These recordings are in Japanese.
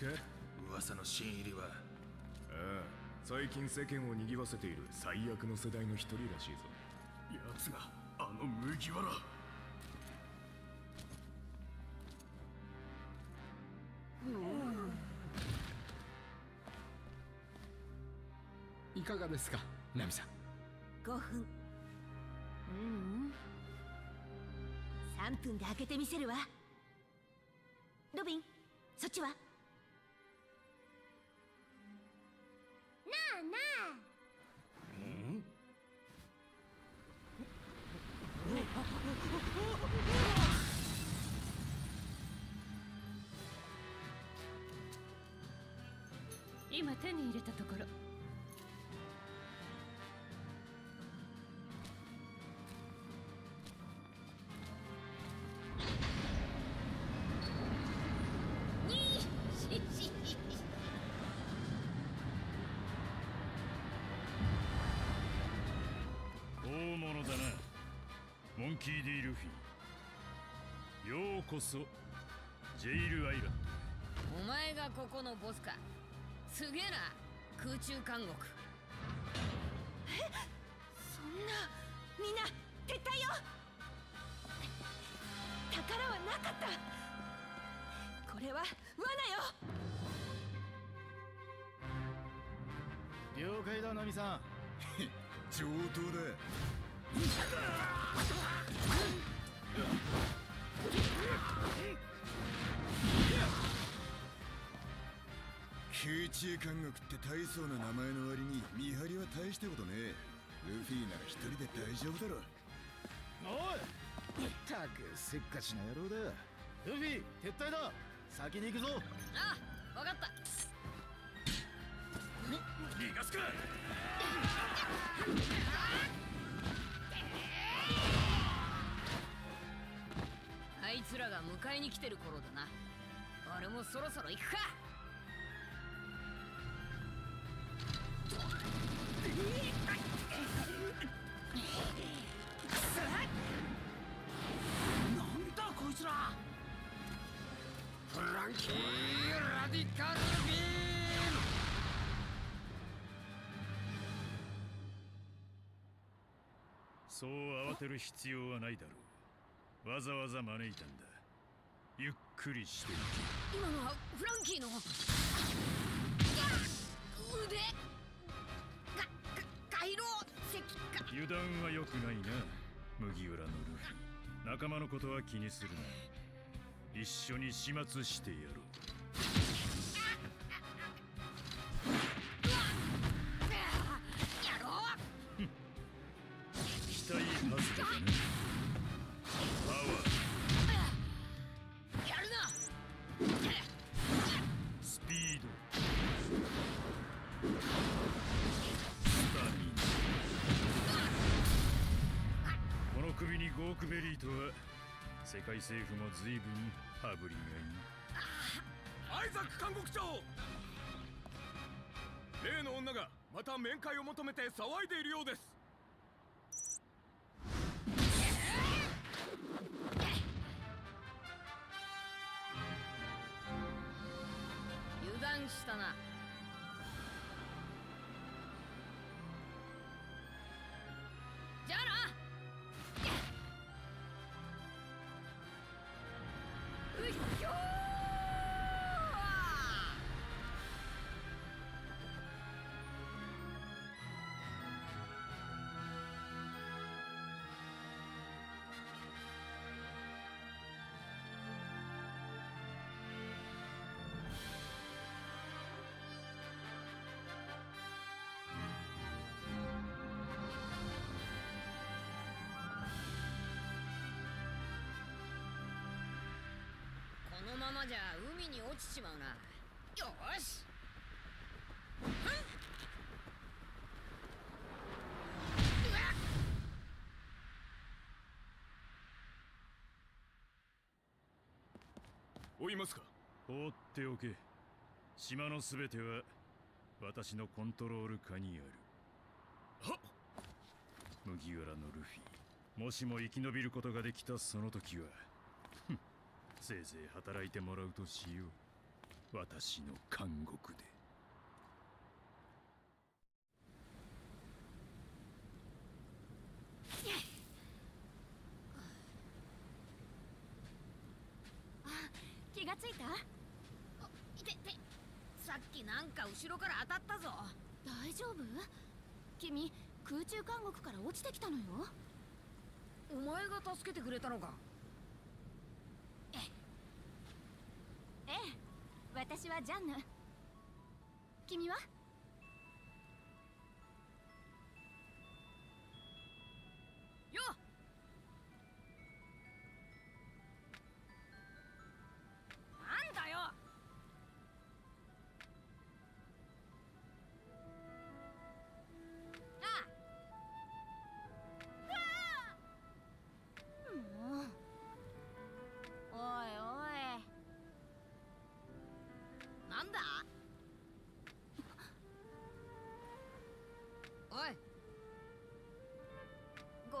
か噂の新入りは。ああ最近世間を賑わせている最悪の世代の一人らしいぞ。奴があの麦わら。いかがですかナミさん。5分。ううん。3分で開けてみせるわ。ロビンそっちは？手に入れたところ。大物だな。モンキー・ディ・ルフィようこそジェイル・アイランお前がここのボスかすげえな空中監獄。そんなみんな撤退よ！宝はなかった！これは罠よ！了解だナミさん。上等だ 空中監獄って大層な名前の割に見張りは大したことねえ。ルフィなら一人で大丈夫だろおい！ったくせっかちな野郎だ。ルフィ撤退だ！先に行くぞ！あわかった。逃がすか！あいつらが迎えに来てる頃だな。俺もそろそろ行くかなんだこいつらフランキー・ラディカルビーそう慌てる必要はないだろうわざわざ招いたんだゆっくりしてい今のはフランキーの腕か回廊石化油断は良くないな麦わらのルフィ。仲間のことは気にするな。一緒に始末してやろう。随分羽振りがいいアイザック監獄長。例の女がまた面会を求めて騒いでいるようです。油断したな。のままじゃ海に落ちちまうな。よーし追いますか。放っておけ。島のすべては私のコントロール下にある。はっ。麦わらのルフィ。もしも生き延びることができたその時はせいぜい働いてもらうとしよう。私の監獄で。気がついた？いててさっきなんか後ろから当たったぞ。大丈夫？君空中監獄から落ちてきたのよ。お前が助けてくれたのかええ私はジ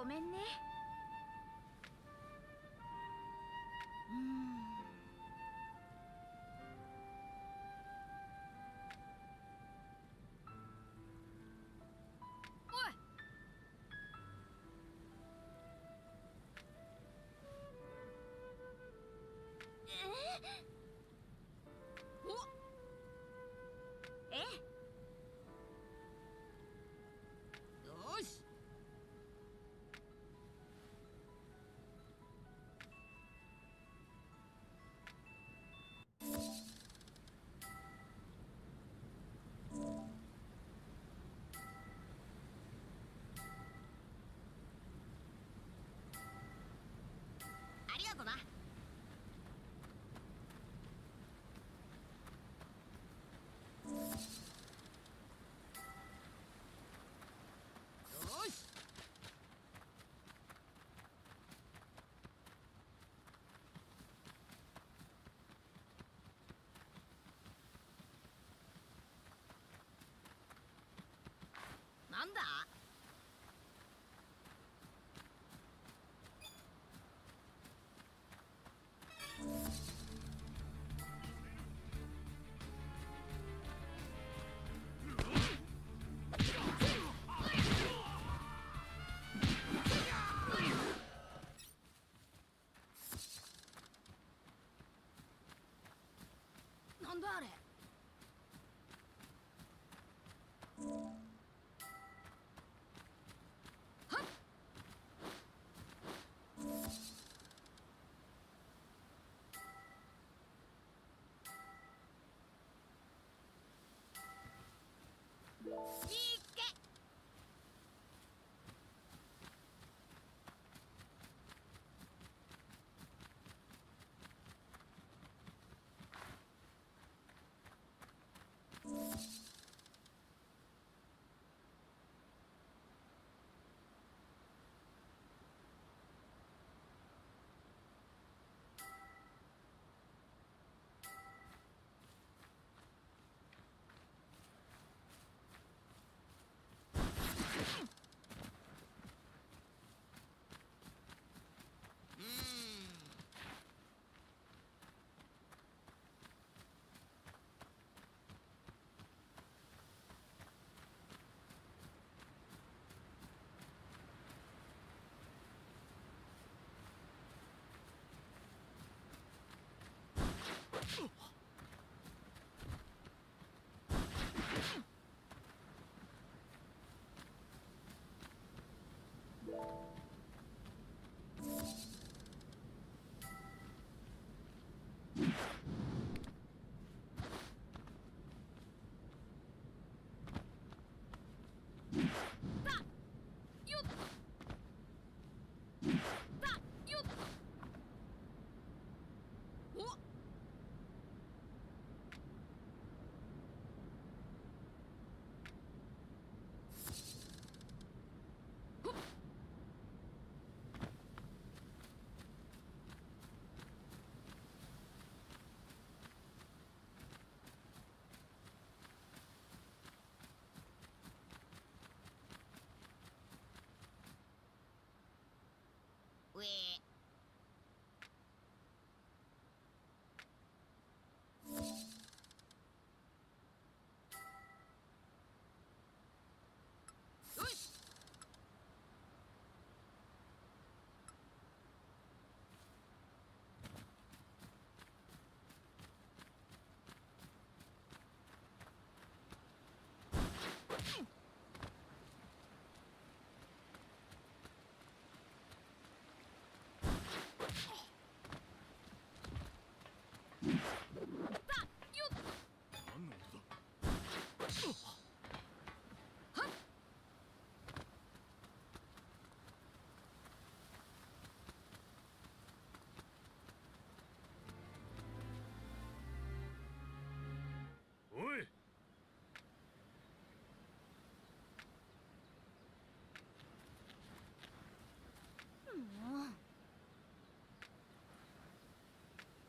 ごめんね。ありがとな。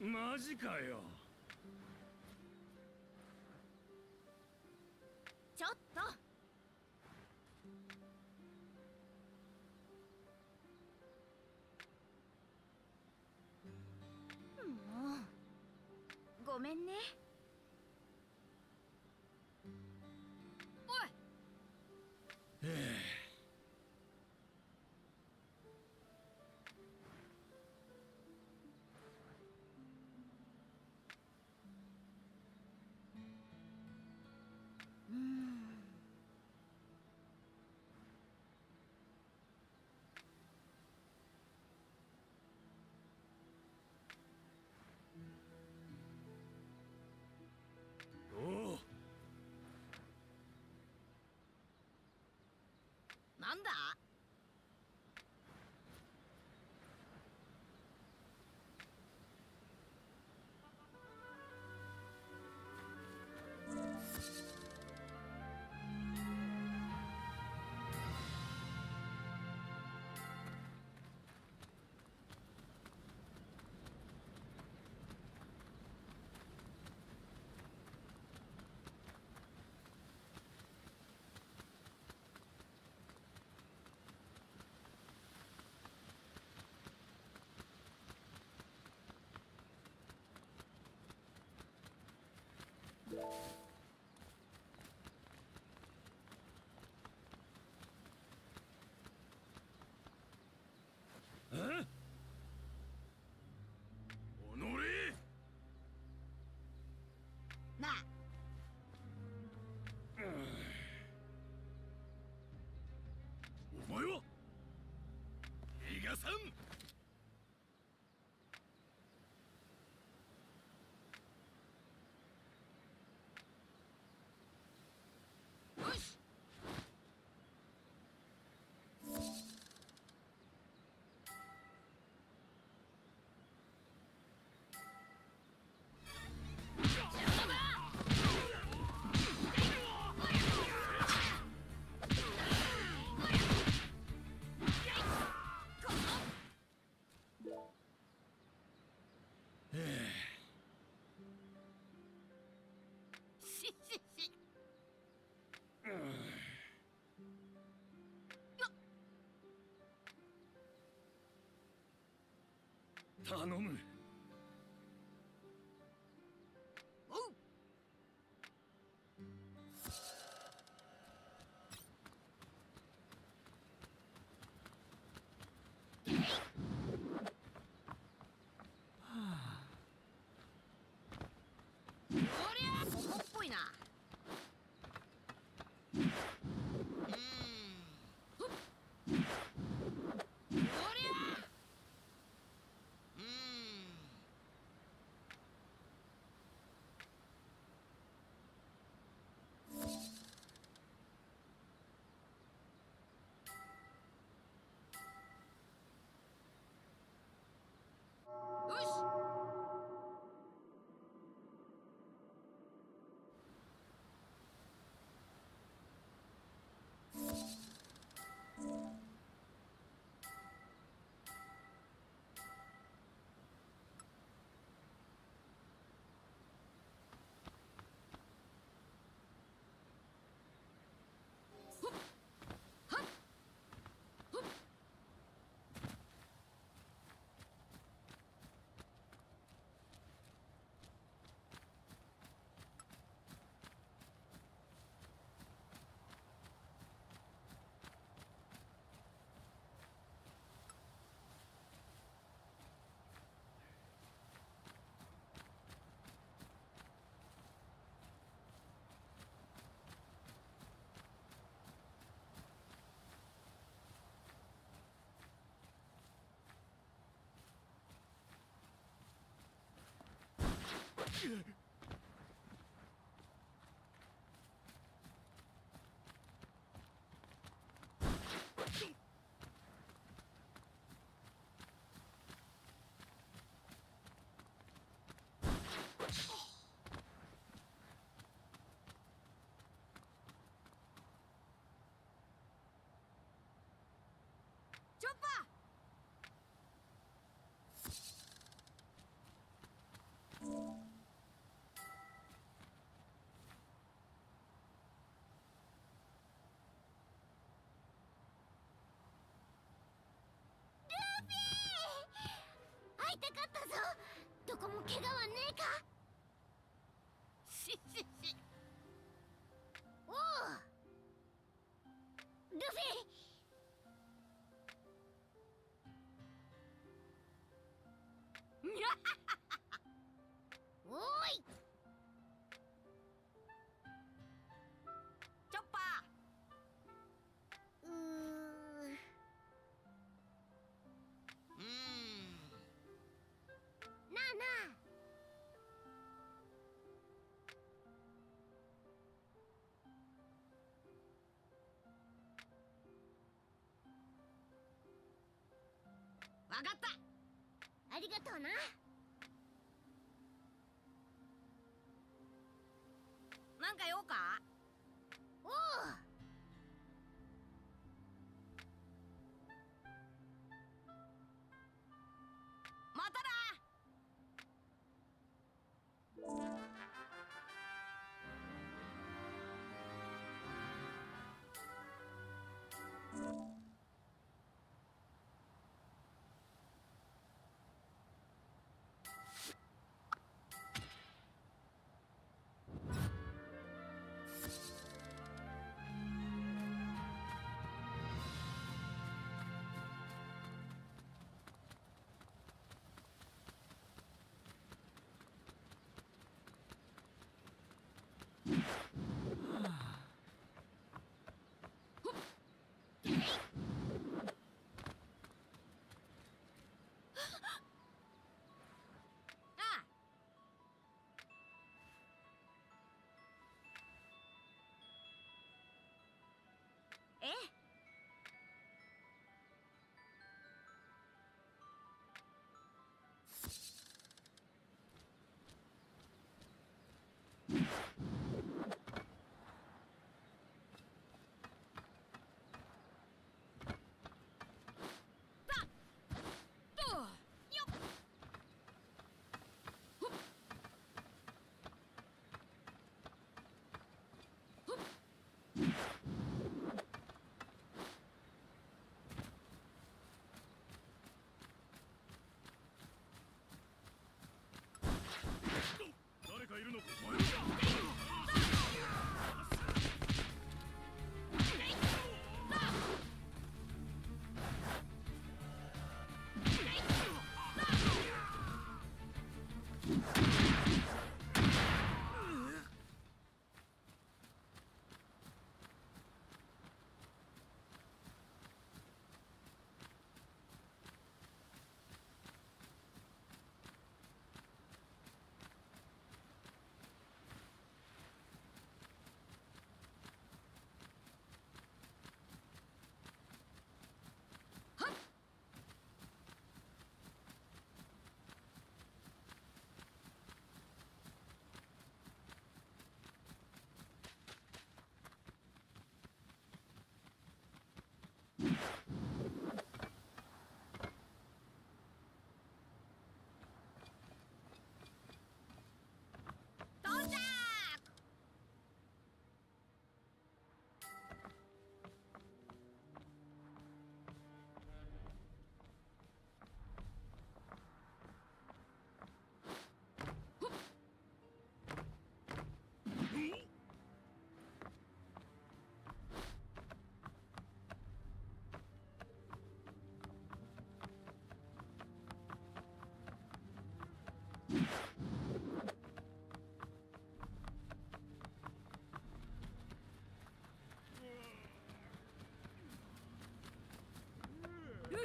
マジかよ。さん。頼む。たかったぞ。どこも怪我はねえか？かった。ありがとうな。の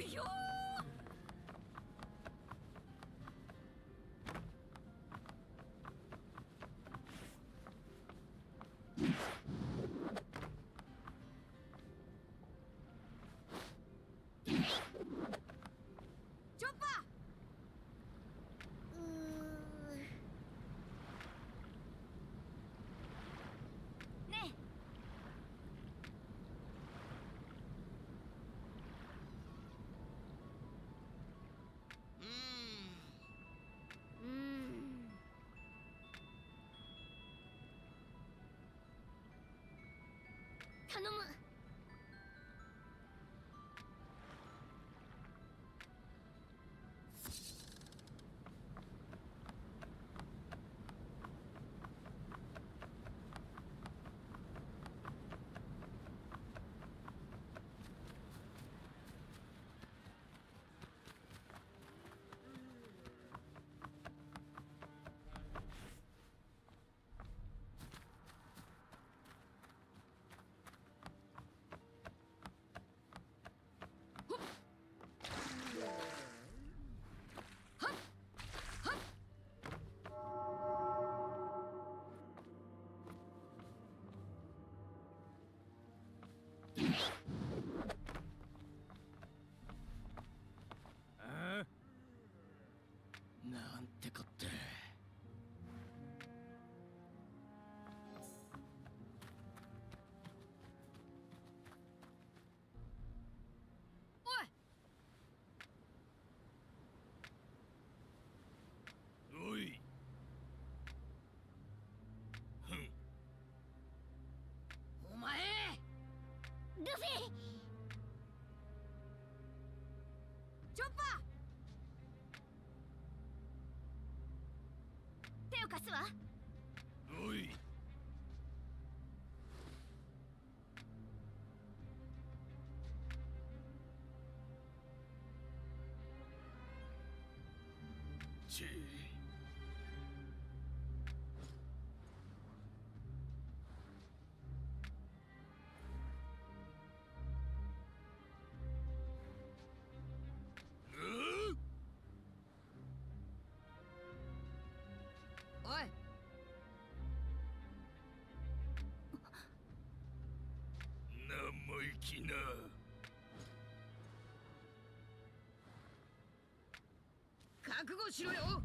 よ他那么去哪きな。覚悟しろよ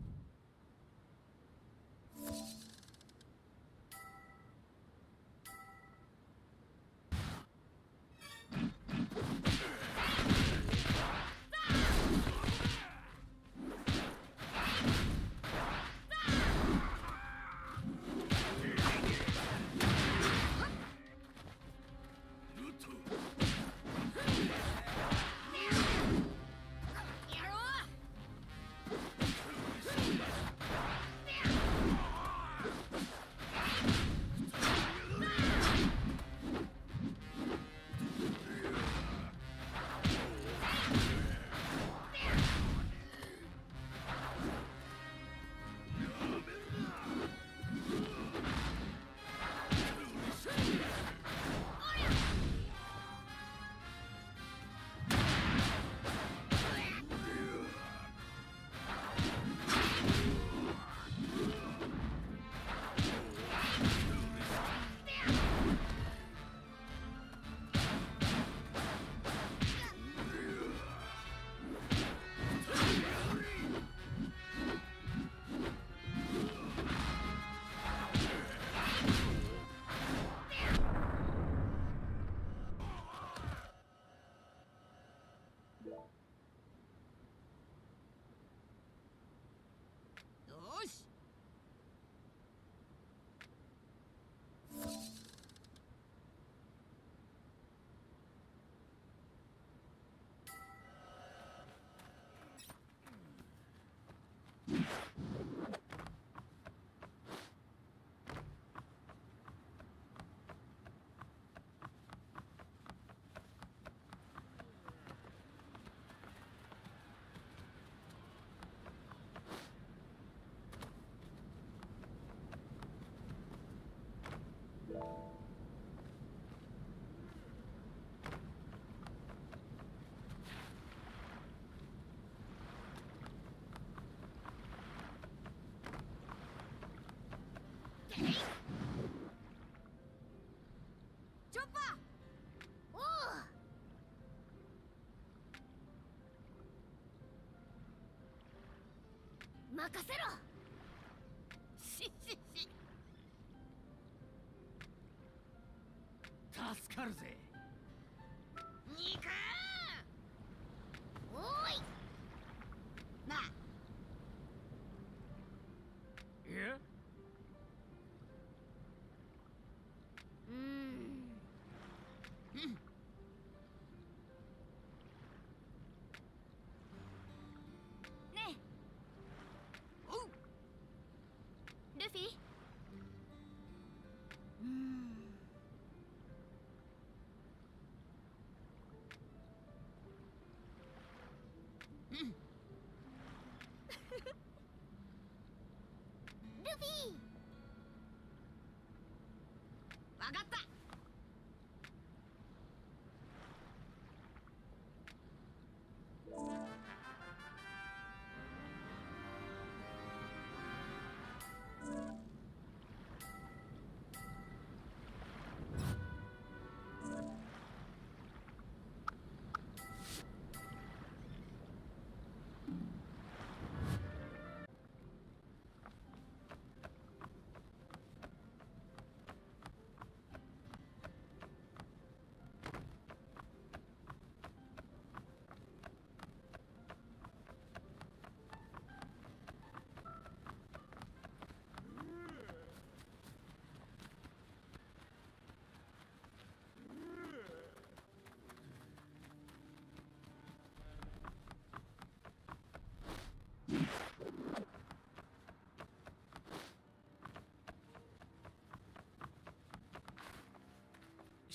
任せろ。happy!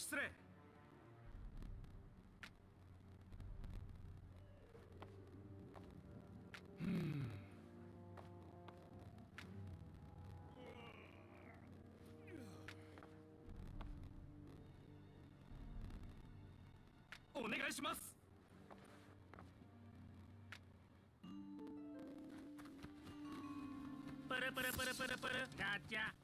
失礼。お願いします。パラパラパラパラパラ。ガチャ。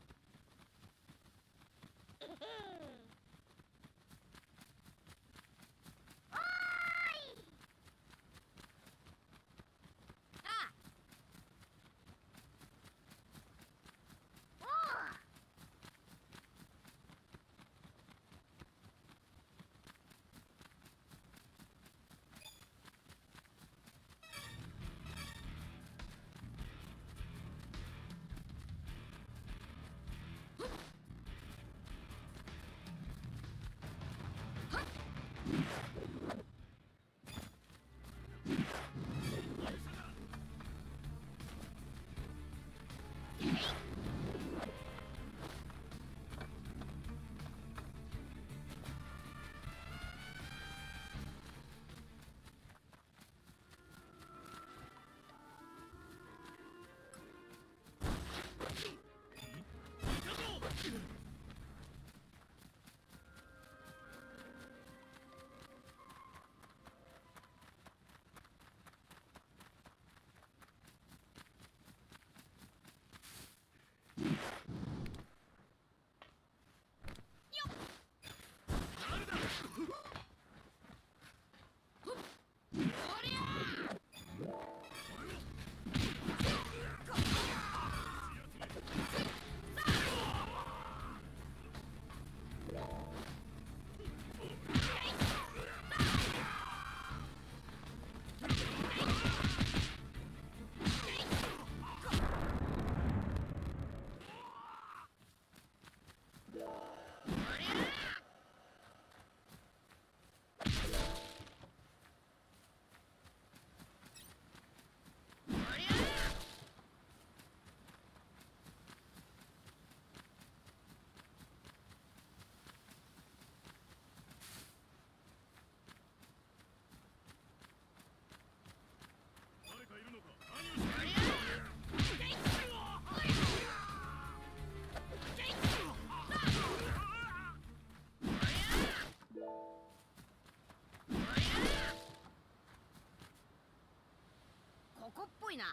いな。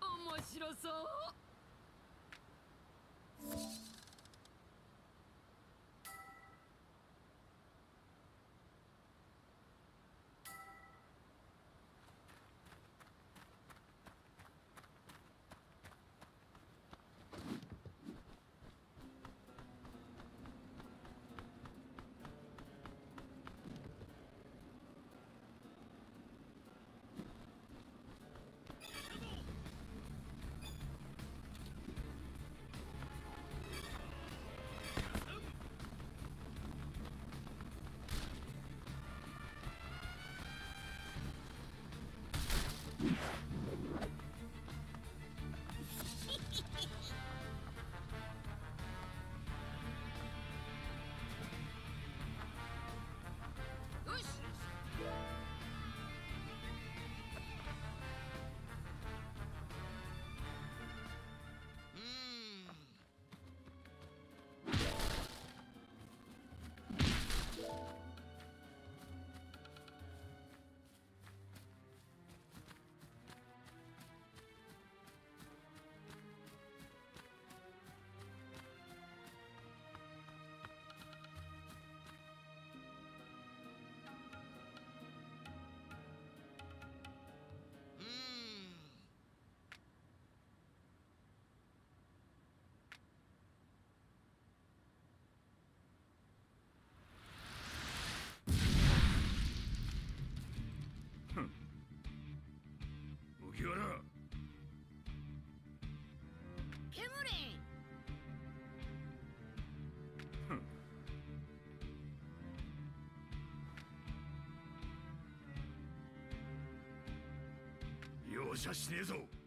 面白そう。ケムリ容赦しねえぞ。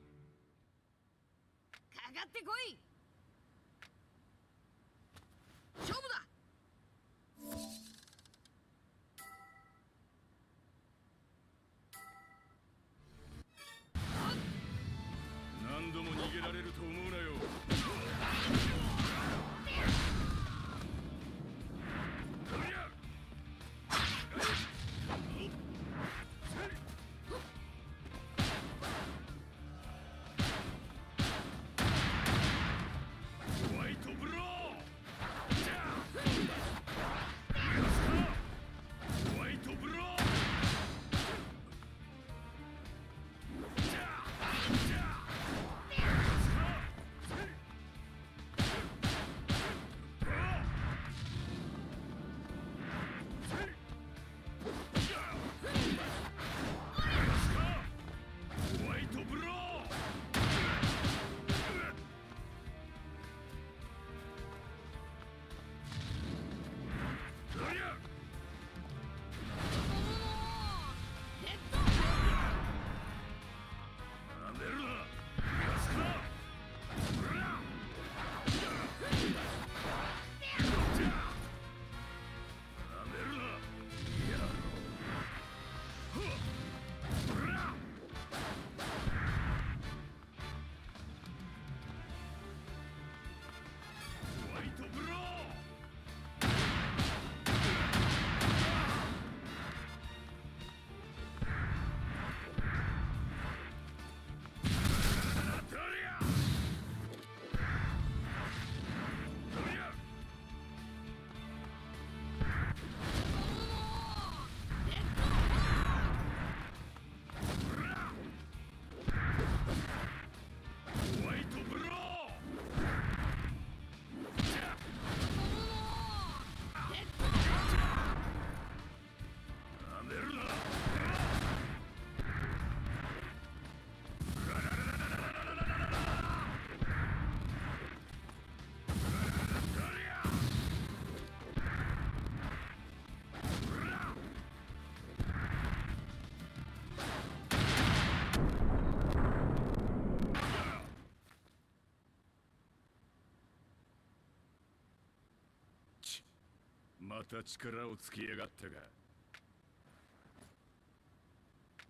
た力をつけやがったが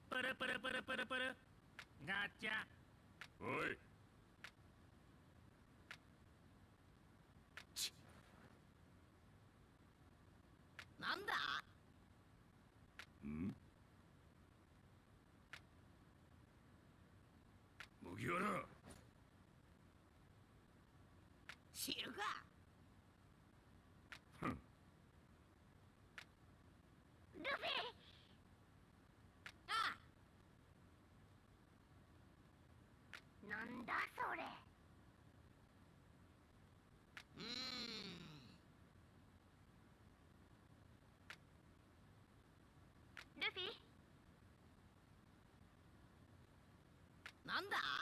パラパラパラパラパラガチャ。なんだ？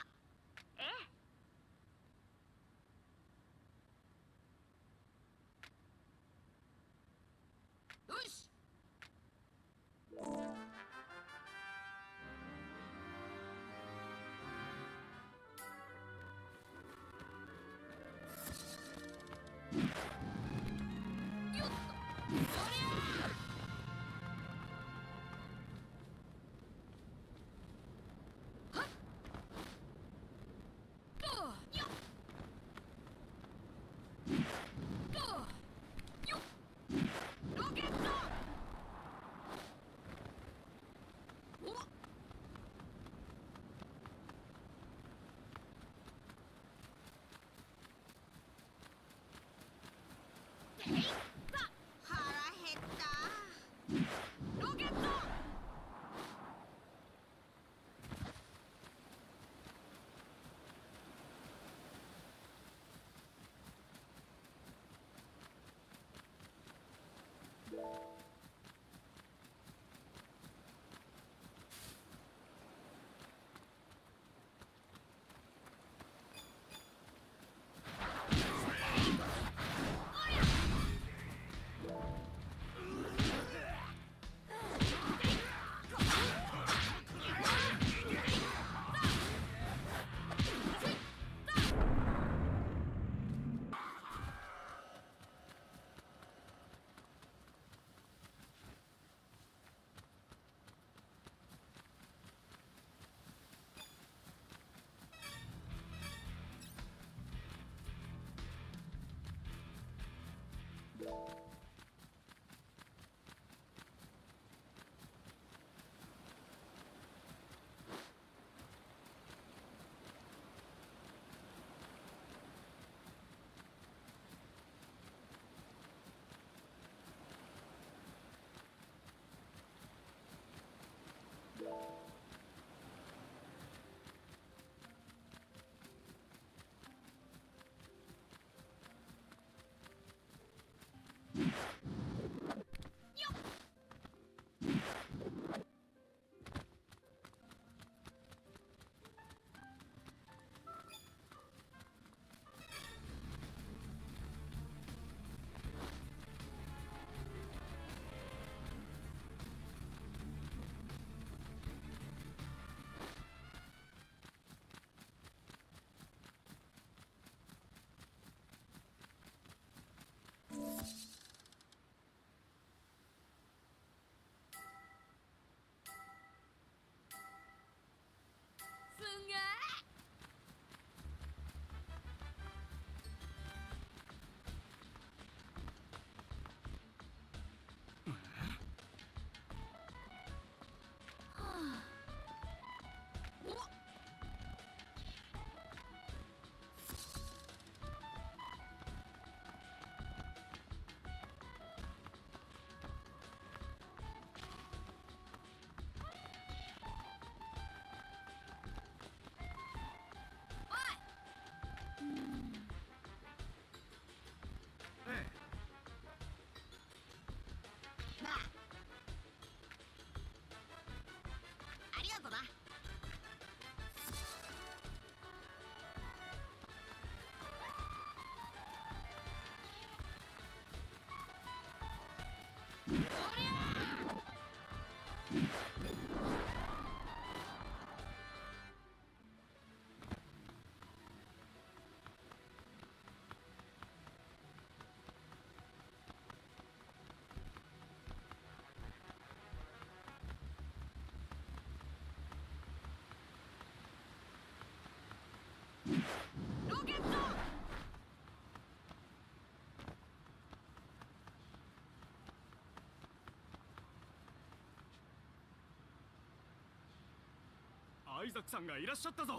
アイザックさんがいらっしゃったぞ。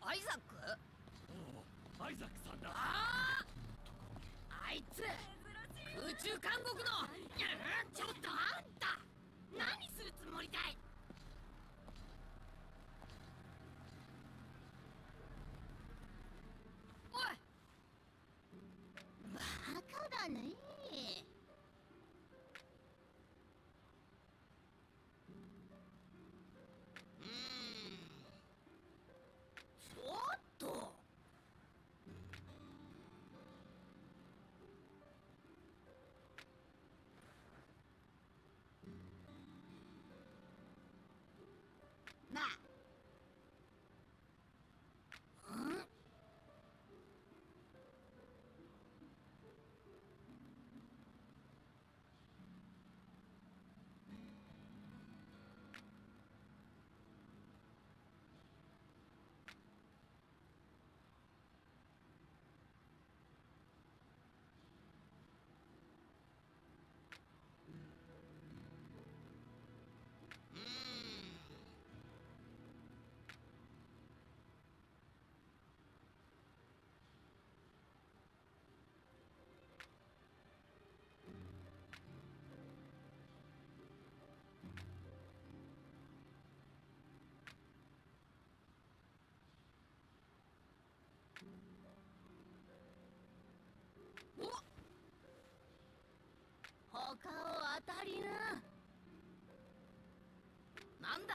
アイザック？アイザックさんだ。あああいつ空中監獄のちょっとあんた何するつもりだい？他を当たりな。なんだ？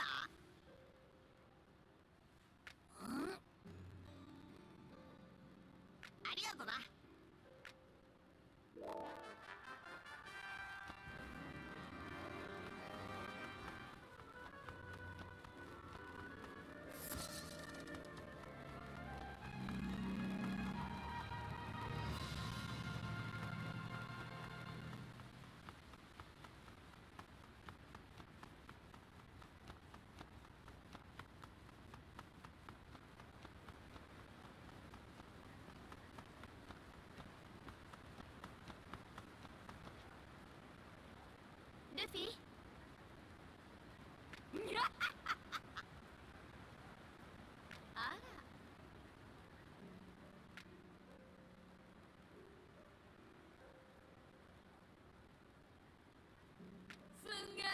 ルフィ？あら。すんげえ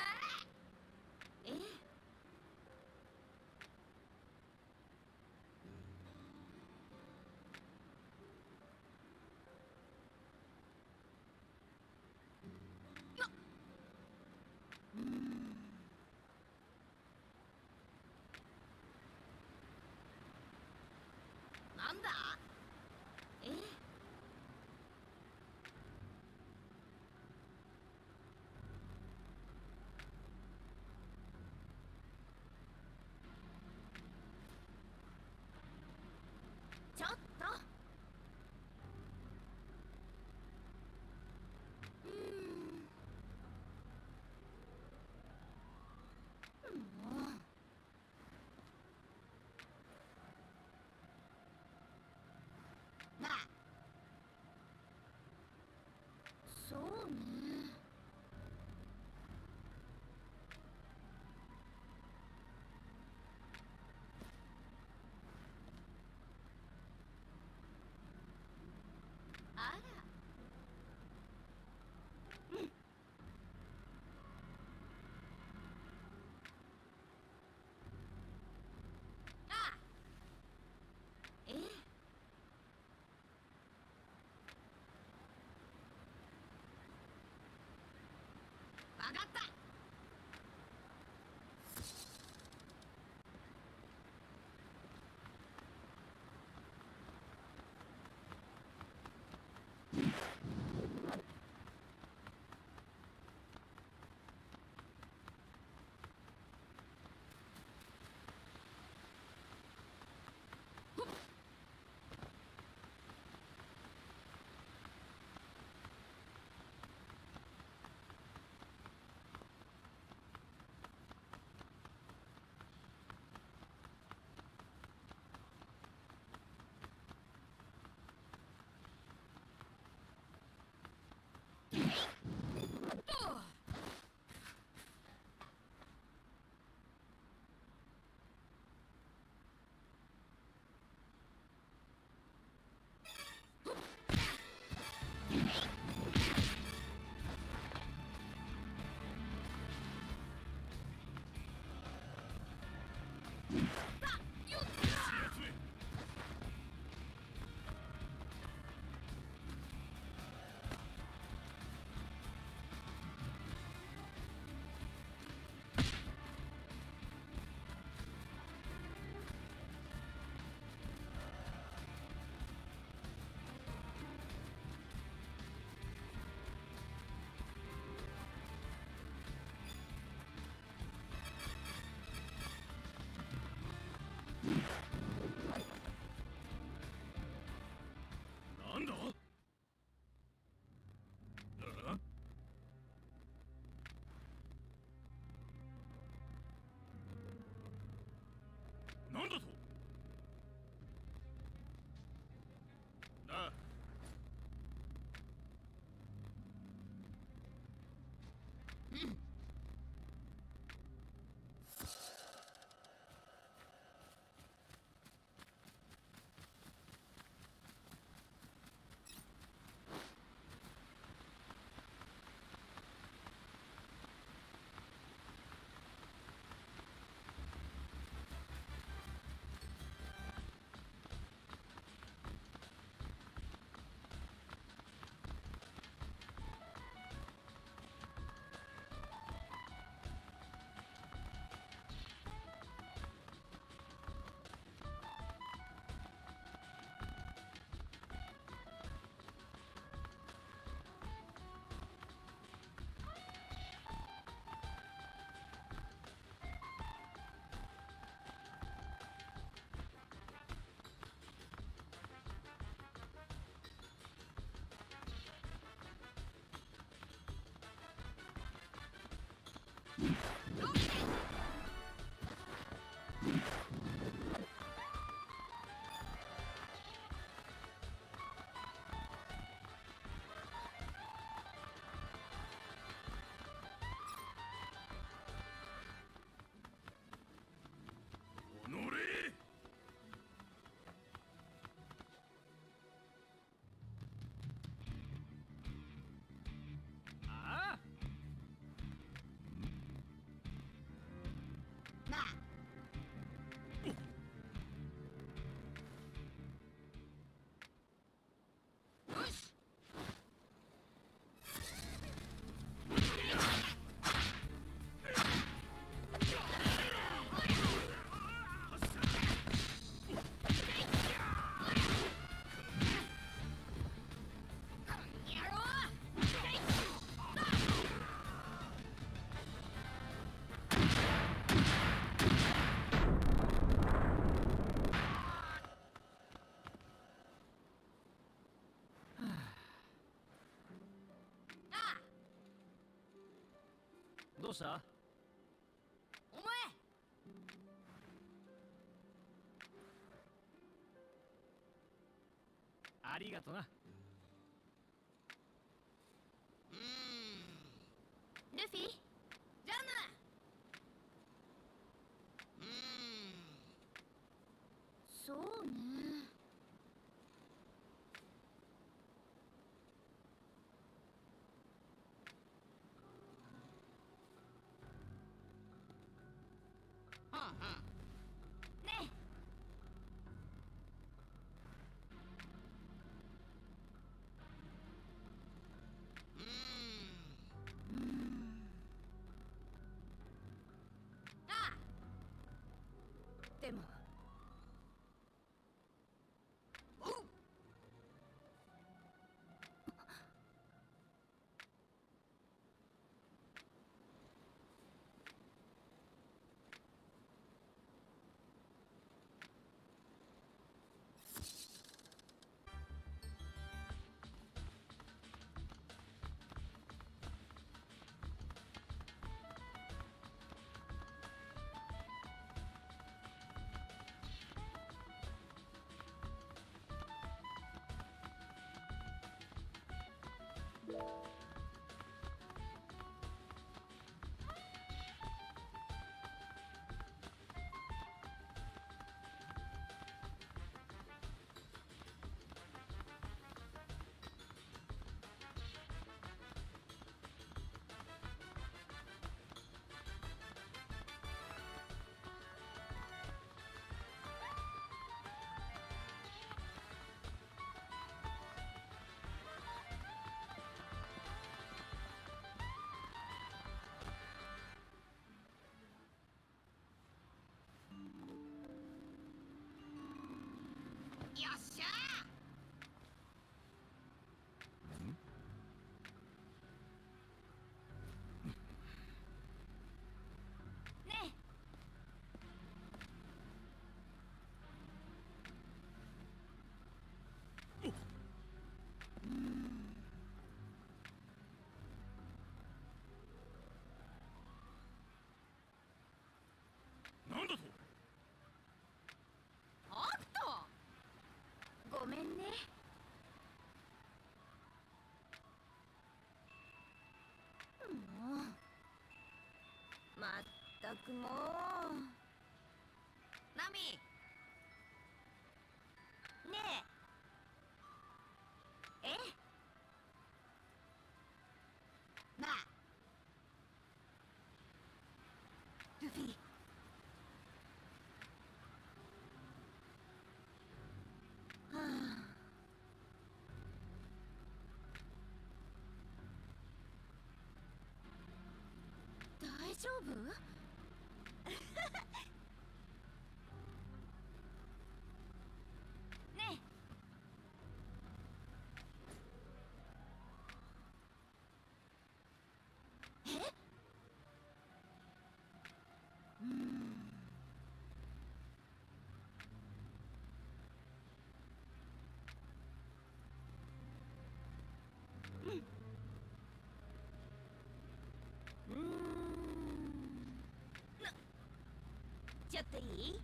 な you どうした？お前！ありがとな。ルフィ？じゃあなそうねなんだと？おっと！ごめんね。もう。まったくもう。丈夫？ねえ。え？うんうんなっちゃっていい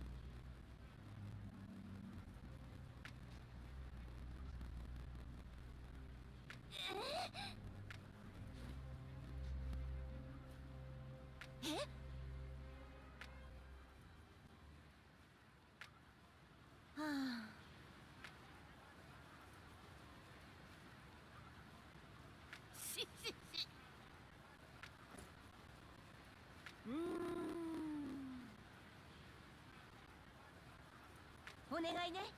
ええはあしししうーんお願いね。